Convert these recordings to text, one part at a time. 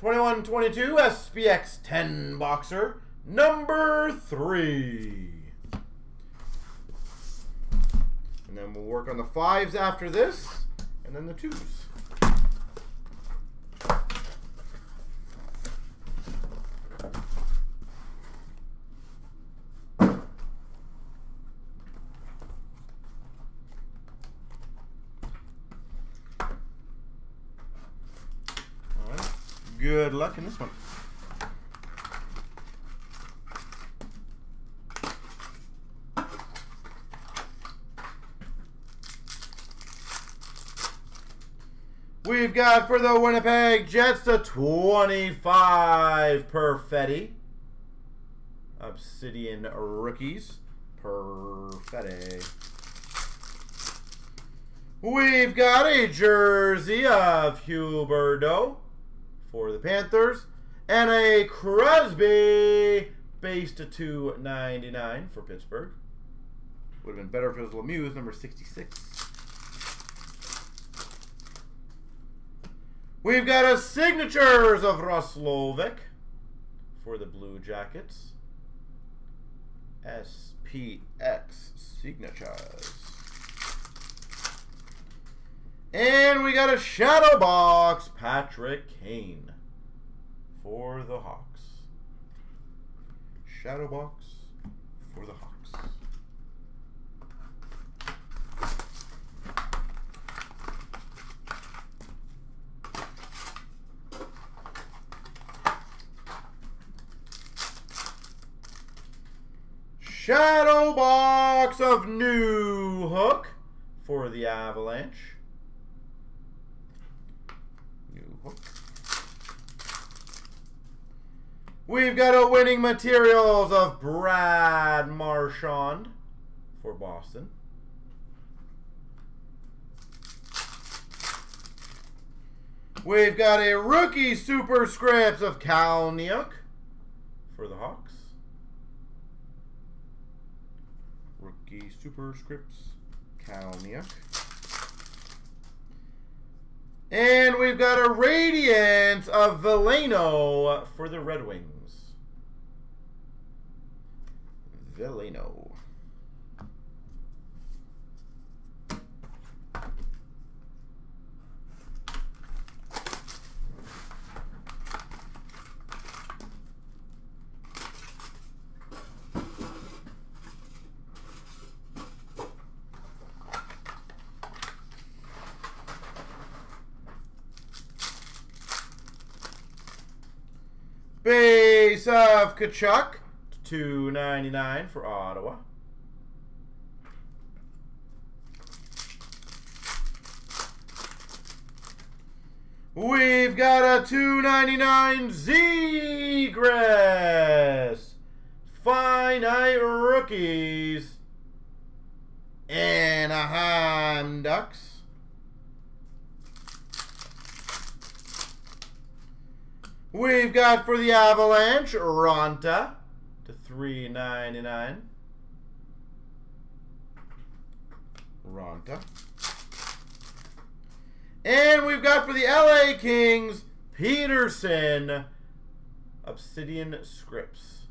21-22 SPX 10 boxer number three. And then we'll work on the fives after this, and then the twos. Good luck in this one. We've got for the Winnipeg Jets the 25 Perfetti. Obsidian rookies. Perfetti. We've got a jersey of Huberdeau for the Panthers. And a Crosby base to 299 for Pittsburgh. Would have been better if it was Lemieux, number 66. We've got a signatures of Roslovic for the Blue Jackets. SPX signatures. And we got a shadow box, Patrick Kane for the Hawks. Shadow box for the Hawks. Shadow box of Newhook for the Avalanche. Newhook. We've got a winning materials of Brad Marchand for Boston. We've got a rookie super superscripts of Kalynuk for the Hawks. Rookie superscripts, Cal Neuk. And we've got a Radiance of Veleno for the Red Wings. Veleno. Base of Tkachuk, two ninety nine for Ottawa. We've got a two ninety nine Zegras, finite rookies, Anaheim Ducks. We've got for the Avalanche, Ranta to three ninety nine. Ranta. And we've got for the LA Kings, Petersen, Obsidian Scripts.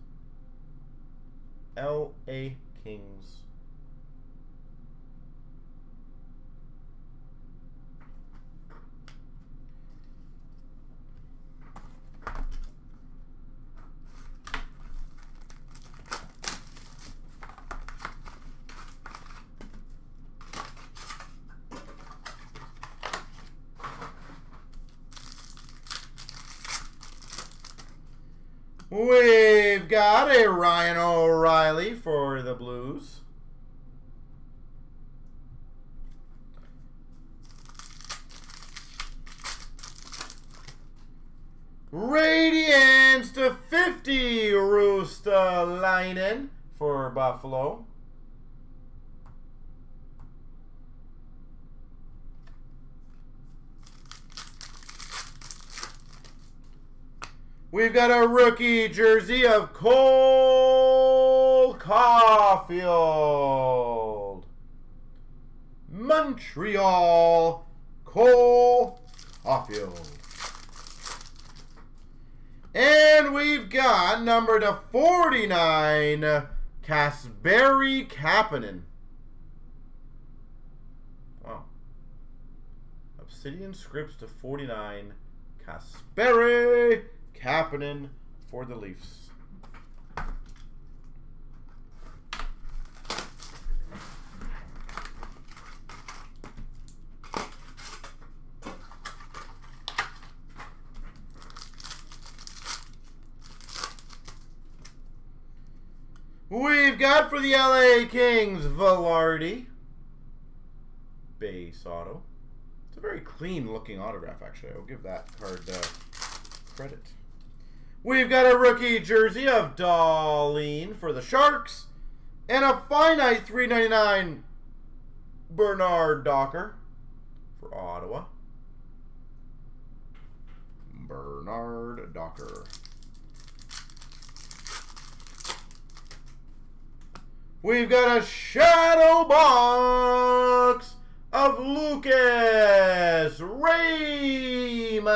LA Kings. We've got a Ryan O'Reilly for the Blues. Radiance to 50, Ristolainen for Buffalo. We've got a rookie jersey of Cole Caufield. Montreal, Cole Caufield. And we've got number to 49, Kasperi Kapanen. Wow. Obsidian Scripts to 49, Kasperi Kapanen for the Leafs. We've got for the LA Kings, Vilardi. Base auto. It's a very clean looking autograph, actually. I'll give that card uh, credit. We've got a rookie jersey of Dahlen for the Sharks. And a finite 399 Bernard Docker for Ottawa. Bernard Docker. We've got a shadow box of Lucas Raymond.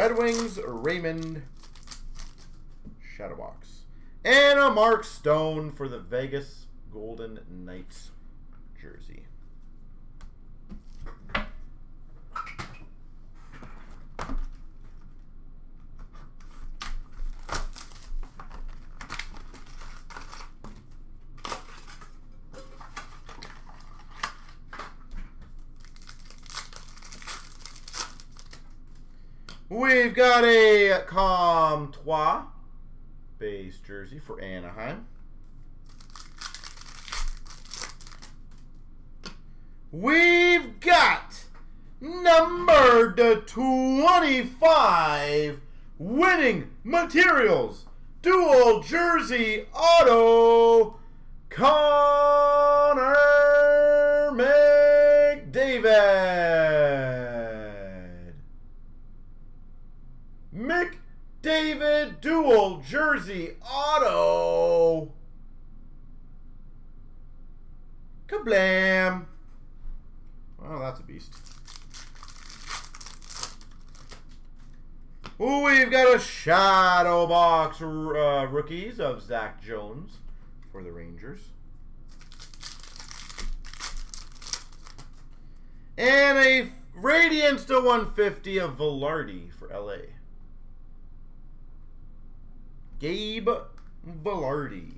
Red Wings Raymond Shadowbox. And a Mark Stone for the Vegas Golden Knights jersey. We've got a Comtois base jersey for Anaheim. We've got number 25 winning materials dual jersey auto Connor Dual jersey auto. Kablam. Well, that's a beast. Ooh, we've got a shadow box uh, rookies of Zach Jones for the Rangers. And a Radiance to 150 of Vilardi for LA. Gabe Vilardi.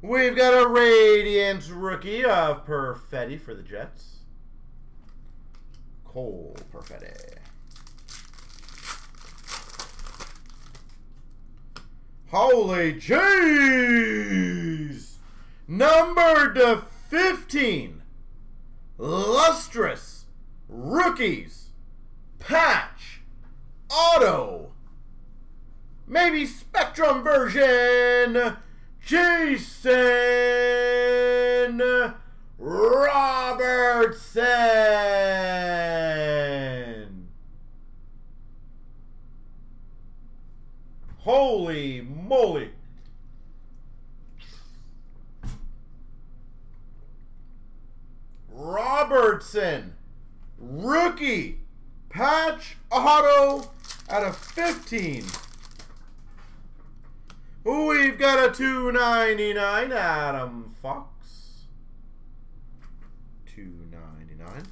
We've got a Radiance rookie of Perfetti for the Jets. Cole Perfetti. Holy jeez! Number to 15. Lustrous. Rookies. Patch. Auto. Maybe Spectrum version. Jason Robertson. Holy moly. Robertson, rookie, patch auto out of 15. We've got a 299 Adam Fox. 299.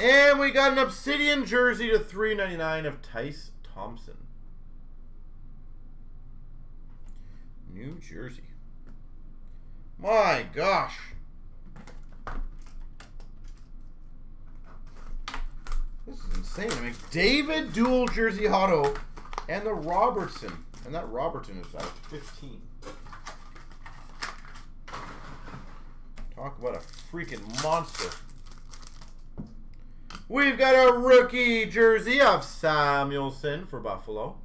And we got an Obsidian jersey to 399 of Tyce Thompson. New Jersey. My gosh. This is insane. I mean, David dual jersey auto and the Robertson. And that Robertson is out of 15. Talk about a freaking monster. We've got a rookie jersey of Samuelsson for Buffalo.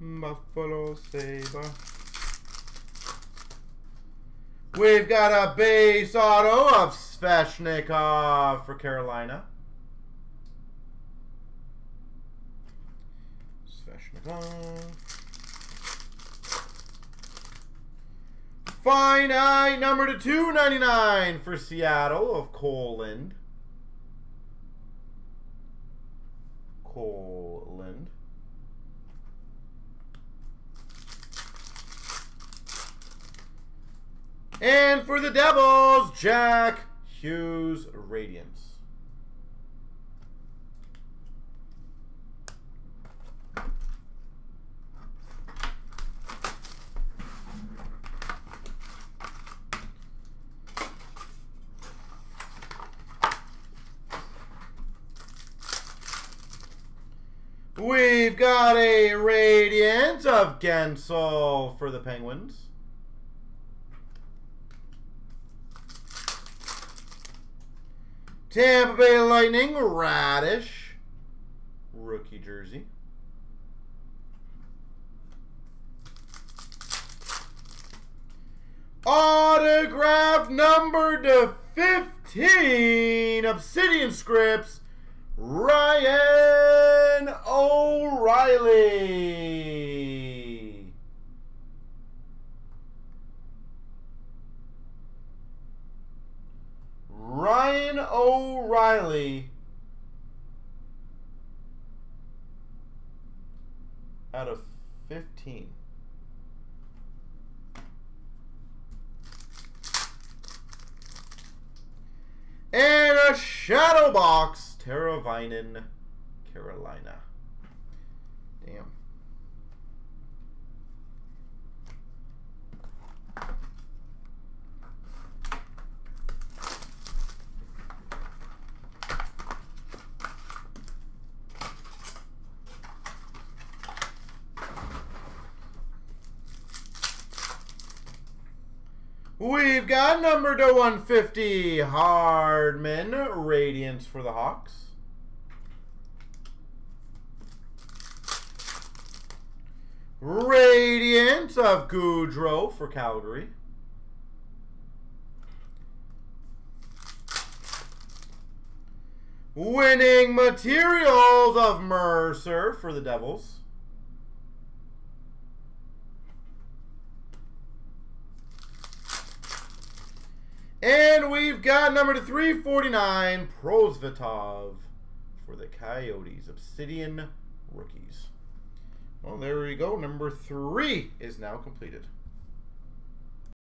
Buffalo Sabre. We've got a base auto of Svechnikov for Carolina. Svechnikov. Finite number to 299 for Seattle of Kole Lind. Kole Lind. And for the Devils, Jack Hughes Radiance. We've got a Radiant of Guentzel for the Penguins. Tampa Bay Lightning, Radish. Rookie jersey. Autograph number to 15, Obsidian Scripts, Ryan O'Reilly. Ryan O'Reilly out of 15. And a shadow box, Teravainen, Carolina. Damn. We've got number to 150, Hardman, Radiance for the Hawks. Radiance of Gaudreau for Calgary. Winning materials of Mercer for the Devils. And we've got number to 349, Prosvetov for the Coyotes. Obsidian rookies. Well, there we go. Number three is now completed.